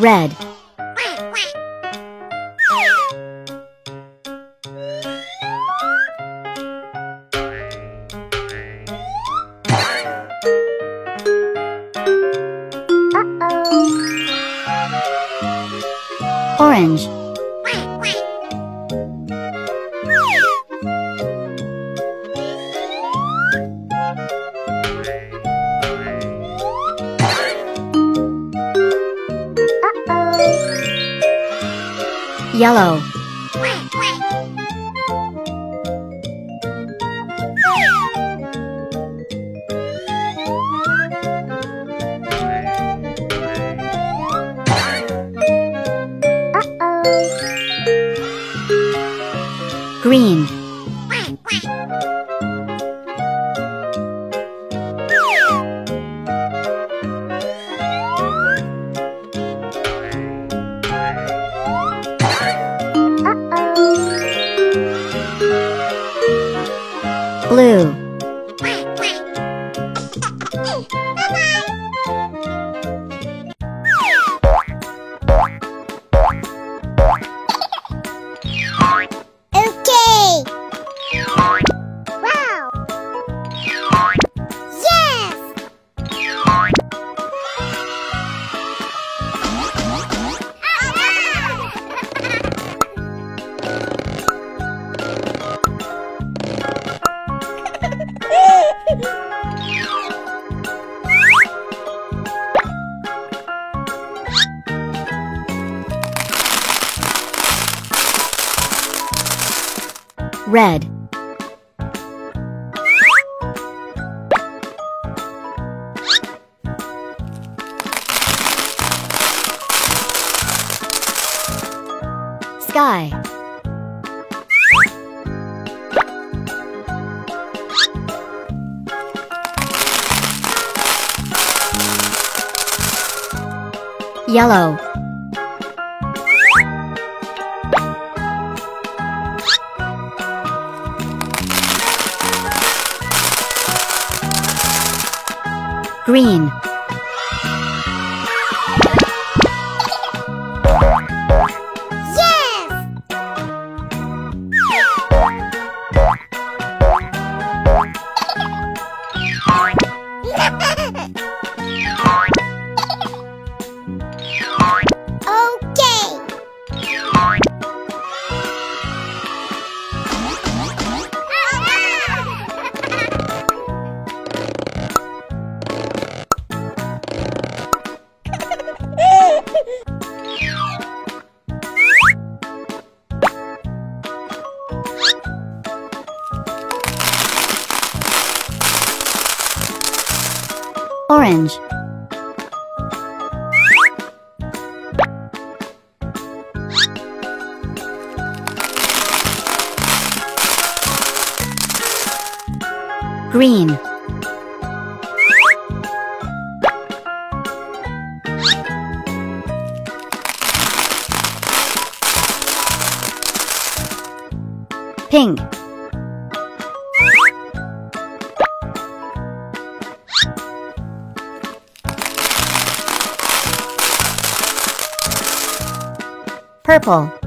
Red. Orange. Yellow. Green. Blue. Red. Sky. Yellow. Green. Orange. Green. Pink. Purple.